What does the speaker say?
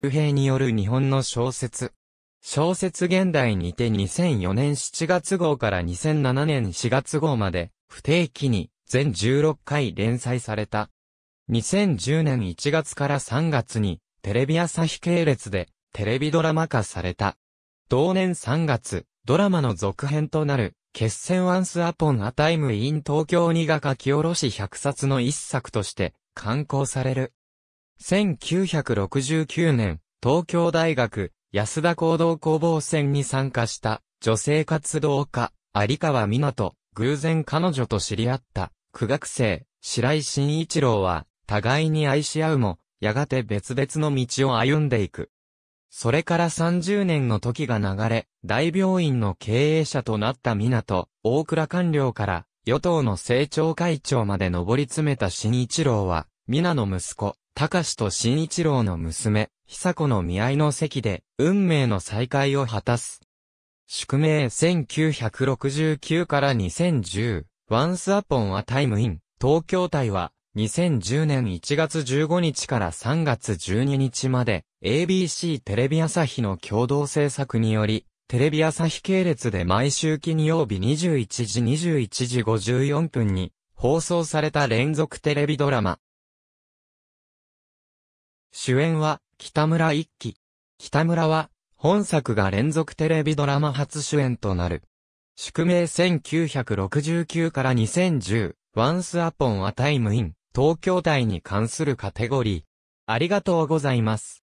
周平による日本の小説。小説現代にて2004年7月号から2007年4月号まで不定期に全16回連載された。2010年1月から3月にテレビ朝日系列でテレビドラマ化された。同年3月、ドラマの続編となる決戦ワンスアポンアタイムイン東京にが書き下ろし100冊の一作として刊行される。1969年、東京大学安田行動工房戦に参加した女性活動家、有川湊、偶然彼女と知り合った苦学生、白井慎一郎は互いに愛し合うも、やがて別々の道を歩んでいく。それから30年の時が流れ、大病院の経営者となった港、大倉官僚から与党の政調会長まで上り詰めた新一郎は、皆の息子、高志と新一郎の娘、久子の見合いの席で、運命の再会を果たす。宿命1969から2010、Once Upon a Time in 東京隊は、2010年1月15日から3月12日まで、ABC テレビ朝日の共同制作により、テレビ朝日系列で毎週金曜日21時21時54分に放送された連続テレビドラマ。主演は北村一輝。北村は本作が連続テレビドラマ初主演となる。宿命1969から2010、Once Upon a Time in 東京大に関するカテゴリー。ありがとうございます。